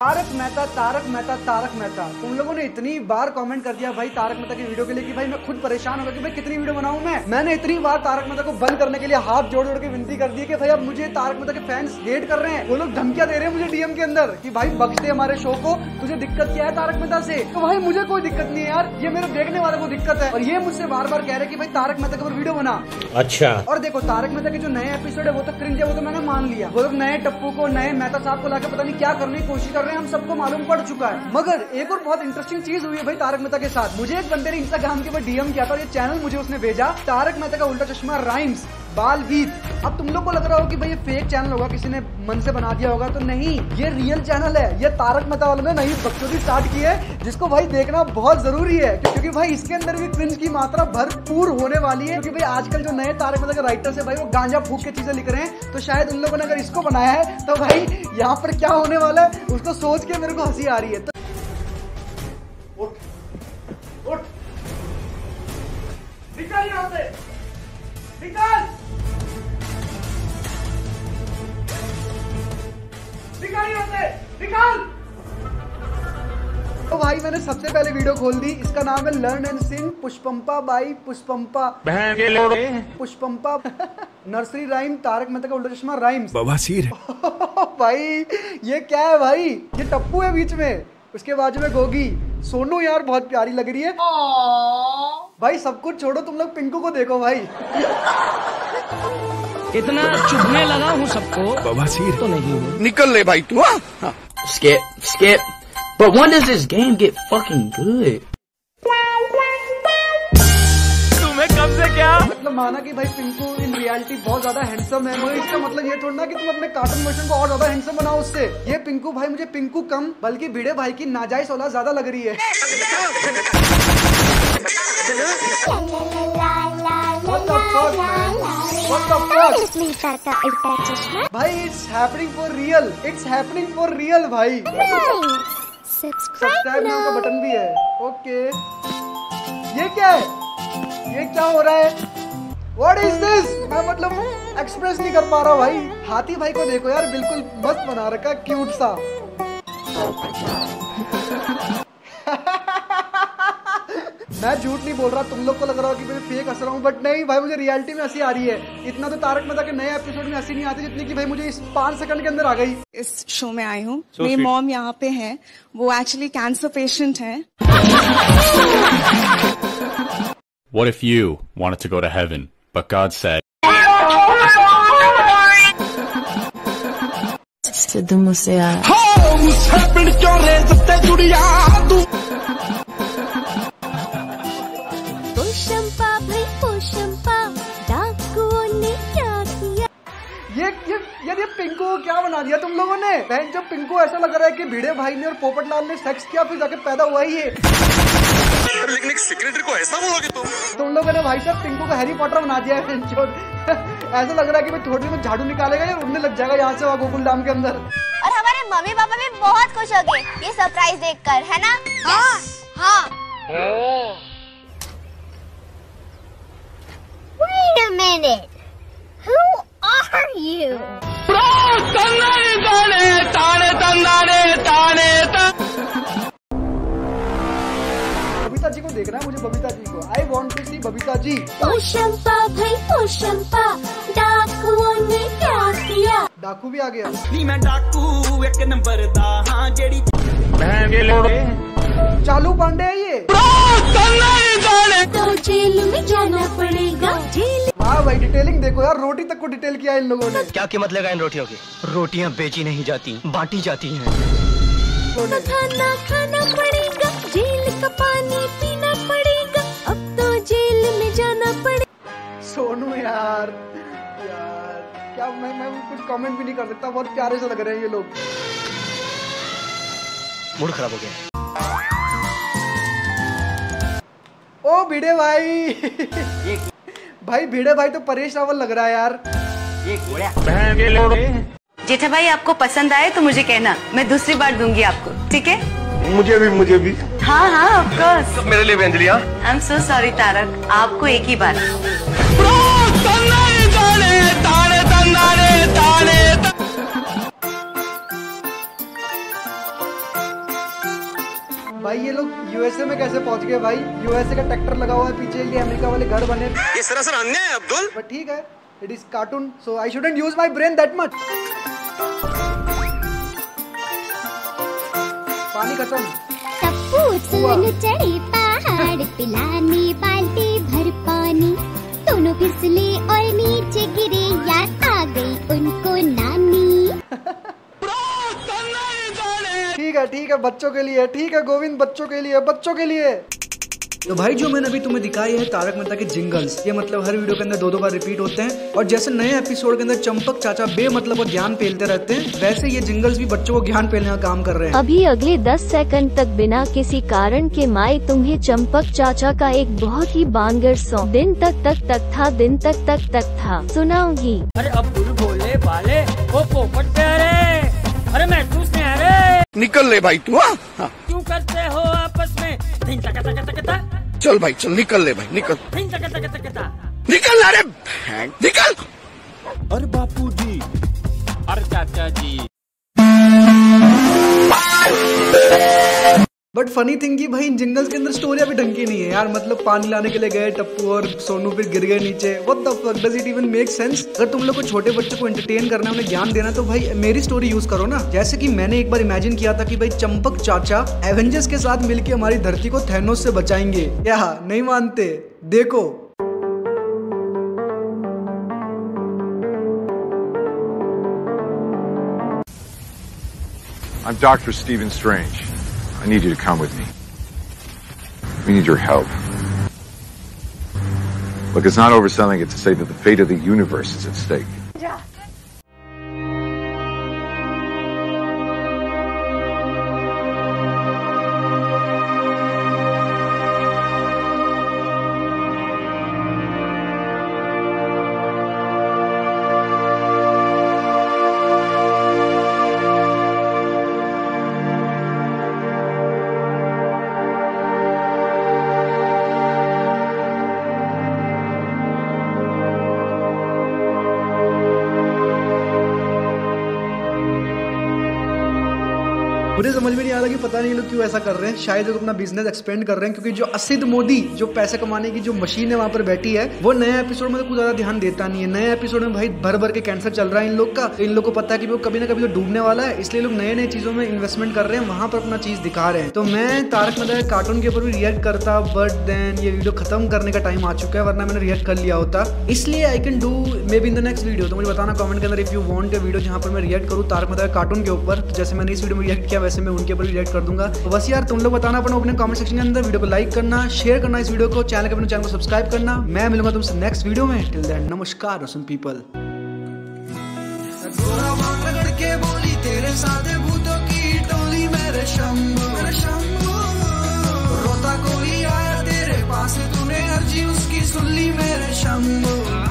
तारक मेहता तारक मेहता तारक मेहता। तुम लोगों ने इतनी बार कमेंट कर दिया भाई तारक मेहता की वीडियो के लिए कि भाई मैं खुद परेशान हो गया कि भाई कितनी वीडियो बनाऊँ मैं? मैंने इतनी बार तारक मेहता को बंद करने के लिए हाथ जोड़ जोड़ के विनती कर दी कि भाई अब मुझे तारक मेहता के फैंस हेट कर रहे हैं। वो लोग धमकियाँ दे रहे हैं मुझे डीएम के अंदर की भाई बख्श दे हमारे शो को तुझे दिक्कत क्या है तारक मेहता से? तो भाई मुझे कोई दिक्कत नहीं है यार ये मेरे देखने वाले को दिक्कत है। और ये मुझसे बार बार कह रहे की भाई तारक मेहता के ऊपर वीडियो बना। अच्छा। और देखो तारक मेहता के जो नए एपिसोड है वो तो क्रिंज है वो तो मैंने मान लिया। वो लोग नए टप्पू को नए मेहता साहब को लाकर पता नहीं क्या करने की कोशिश कर रहे हम सबको मालूम पड़ चुका है। मगर एक और बहुत इंटरेस्टिंग चीज़ हुई है भाई तारक मेहता के साथ। मुझे एक बंदे ने इंस्टाग्राम के ऊपर डीएम किया था और ये चैनल मुझे उसने भेजा, तारक मेहता का उल्टा चश्मा राइम्स बाल गीत अब तुम लोग को लग रहा हो कि भाई ये फेक चैनल होगा, किसी ने मन से बना दिया होगा तो नहीं, ये रियल चैनल है, ये तारक मेहता वालों ने नई बकचोदी स्टार्ट की है, जिसको भाई देखना बहुत ज़रूरी है, क्योंकि भाई इसके अंदर भी क्रिंज की मात्रा भरपूर होने वाली है, क्योंकि भाई आजकल जो नए तारक मेहता के राइटर्स है भाई, वो गांजा फूक के चीज़ें लिख रहे हैं तो शायद उन लोगों ने अगर इसको बनाया है तो भाई यहाँ पर क्या होने वाला है, उसको सोच के मेरे को हँसी आ रही है तो निकल यहाँ से। निकल। निकल तो भाई मैंने सबसे पहले वीडियो खोल दी। इसका नाम है learn and sing Pushpampa by Pushpampa बहन के लोड़े पुष्पम्पा नर्सरी राइम तारक मेहता का उल्टा चश्मा राइम्स बवासीर भाई ये क्या है भाई? ये टप्पू है बीच में। उसके बाजू में गोगी। सोनू यार बहुत प्यारी लग रही है। भाई सब कुछ छोड़ो तुम लोग पिंकू को देखो भाई। इतना चुभने लगा हूँ सबको। बवासीर तो नहीं। निकल ले भाई तू हाँ। Skip, skip. But when does this game get fucking good? मतलब माना कि भाई पिंकू इन रियलिटी बहुत ज़्यादा हैंडसम है मगर इसका मतलब ये थोड़ा ना कि तुम अपने कार्टून वर्जन को और ज़्यादा हैंडसम बनाओ उससे ये पिंकू भाई मुझे पिंकू कम बल्कि भिड़े भाई की नाजायज औलाद ज़्यादा लग रही है What the fuck? स्लीपर का उल्टा चश्मा भाई it's happening for real it's happening for real भाई सब्सक्राइब का बटन भी है. ओके ये क्या है? ये क्या हो रहा है? What is this? मैं मतलब एक्सप्रेस नहीं कर पा रहा भाई. हाथी भाई को देखो यार बिल्कुल मस्त बना रखा क्यूट सा. मैं झूठ नहीं बोल रहा तुम लोग को लग रहा हो कि मैं फेक हंस रहा हूँ बट नहीं भाई मुझे रियलिटी में हँसी आ रही है। इतना तो तारक मेहता के नए एपिसोड में हँसी नहीं आती जितनी कि भाई मुझे इस पाँच सेकंड के अंदर आ गई। इस शो में आई हूँ। मेरी मॉम यहाँ पे है। वो एक्चुअली कैंसर पेशेंट है। What if you wanted to go to heaven, but God said, Siddhu Musea. बना दिया तुम लोगों ने। बहन जब पिंकू ऐसा लग रहा है कि भिड़े भाई ने और पोपट लाल ने सेक्स किया फिर जाके पैदा हुआ ही है। लेकिन एक सेक्रेटरी को ऐसा बोलोगे तुम? तुम लोगों ने भाई साहब पिंकू को हैरी पॉटर बना दिया है ऐसा लग रहा है कि मैं थोड़ी में झाड़ू निकालेगा या उड़ने लग जाएगा यहाँ से वहाँ गोकुल धाम के अंदर। और हमारे मम्मी पापा भी बहुत खुश हो गए ये सरप्राइज़ देखकर है ना? हाँ हाँ। Wait a minute. Who are you? जी बबीता जी। शंपा भाई शंपा डाकुओं ने क्या किया? डाकू भी आ गया। नहीं मैं डाकू एक नंबर दा। हाँ जेडी बहन के लोड़े। चालू पांडे है ये। तो जेल में जाना पड़ेगा। जेल वाह भाई डिटेलिंग देखो यार रोटी तक को डिटेल किया इन लोगों ने। क्या कीमत लगा इन रोटियों की? रोटियाँ बेची नहीं जाती बांटी जाती हैं। तो खाना खाना पड़ेगा। जेल का पानी यार। यार क्या मैं मैं कुछ कमेंट भी नहीं कर सकता। बहुत प्यारे से लग रहे हैं ये लोग। मूड खराब हो गया ओ भिड़े भाई। भाई भिड़े भाई तो परेश रावल लग रहा है यार। बहन के लोड़े जेठा भाई आपको पसंद आए तो मुझे कहना। मैं दूसरी बार दूँगी आपको ठीक है? मुझे भी मुझे भी। हाँ हाँ ऑफ़ कोर्स मेरे लिए Anjali I am so sorry Tarak. आपको एक ही बार। भाई ये लोग यूएसए में कैसे पहुँच गए भाई? यूएसए का ट्रैक्टर लगा हुआ है पीछे ये अमेरिका वाले घर बने। ये सरासर अन्याय है अब्दुल। बट ठीक है it is cartoon so I shouldn't use my brain that much पानी खत्म। टप्पू सुन चढ़े पहाड़ पिलाने बाल्टी भर पानी। दोनों फिसले और नीचे गिरे याद आ गई उनको नानी। ठीक है ठीक है, बच्चों के लिए, ठीक है, गोविंद, बच्चों के लिए, बच्चों के लिए। तो भाई जो मैंने अभी तुम्हें दिखाई है तारक मेहता के जिंगल्स ये मतलब हर वीडियो के अंदर दो दो बार रिपीट होते हैं। और जैसे नए एपिसोड के अंदर चंपक चाचा बे मतलब और ज्ञान पेलते रहते हैं वैसे ये जिंगल्स भी बच्चों को ज्ञान पेलने का काम कर रहे हैं। अभी अगले 10 सेकंड तक बिना किसी कारण के माए तुम्हें चंपक चाचा का एक बहुत ही बांगर सॉन्ग दिन तक तक तक था दिन तक तक तक था सुनाऊँगी। अरे अब्दुल भोले भाले ओ पोपट प्यारे अरे आ रहे। निकल ले भाई तू हाँ? हाँ क्यों करते हो आपस में? चल भाई चल निकल ले भाई निकल। निकल अरे भैं- निकल। अरे बापू जी। अरे चाचा जी। बट फनी थिंग की भाई, इन जिंगल्स के अंदर स्टोरी अभी ढंग की नहीं है यार। मतलब पानी लाने के लिए गए, टप्पू और सोनू फिर गिर गए नीचे। What the fuck does it even make sense अगर तुम लोग को छोटे बच्चों को एंटरटेन करना है, उन्हें ज्ञान देना तो भाई, मेरी स्टोरी यूज़ करो ना। जैसे कि मैंने एक बार इमेजिन किया था कि भाई, चंपक चाचा एवेंजर्स के साथ मिलकर हमारी धरती को थैनोस से बचाएँगे। क्या नहीं मानते? देखो। I'm Dr. Stephen Strange. I need you to come with me. We need your help. Look, it's not overselling it to say that the fate of the universe is at stake. मुझे समझ में नहीं आ रहा कि पता नहीं लोग क्यों ऐसा कर रहे हैं। शायद लोग अपना बिज़नेस एक्सपेंड कर रहे हैं, क्योंकि जो असिद मोदी, जो पैसे कमाने की जो मशीन है वहाँ पर बैठी है, वो नए एपिसोड में तो कुछ ज़्यादा ध्यान देता नहीं है। नए एपिसोड में भाई भर भर के कैंसर चल रहा है इन लोग का। इन लोग को पता है कि वो कभी ना कभी तो डूबने वाला है, इसलिए लोग नए नए चीज़ों में इन्वेस्टमेंट कर रहे हैं, वहाँ पर अपना चीज़ दिखा रहे हैं। तो मैं तारक मेहता कार्टून के ऊपर भी रिएक्ट करता बट देन ये वीडियो खत्म करने का टाइम आ चुका है, वरना मैंने रिएक्ट कर लिया होता। इसलिए I can do maybe in the next video तो मुझे बताना कमेंट के अंदर इफ़ यू वांट वीडियो जहाँ पर मैं रिएक्ट करूँ तारक मेहता कार्टून के ऊपर। तो जैसे मैंने इस वीडियो में रिएक्ट किया वैसे मैं उनके ऊपर रिएक्ट कर दूँगा। तो बस यार, तुम लोग बताना अपना अपने कमेंट सेक्शन के अंदर वीडियो को लाइक करना शेयर करना इस वीडियो को चैनल के अपने चैनल को सब्सक्राइब करना। मैं मिलूँगा तुमसे नेक्स्ट वीडियो में। टिल देन नमस्कार रोशन पीपल रोता कोई आया तेरे पास, तूने अर्जी उसकी सुन ली, मेरे शंभू।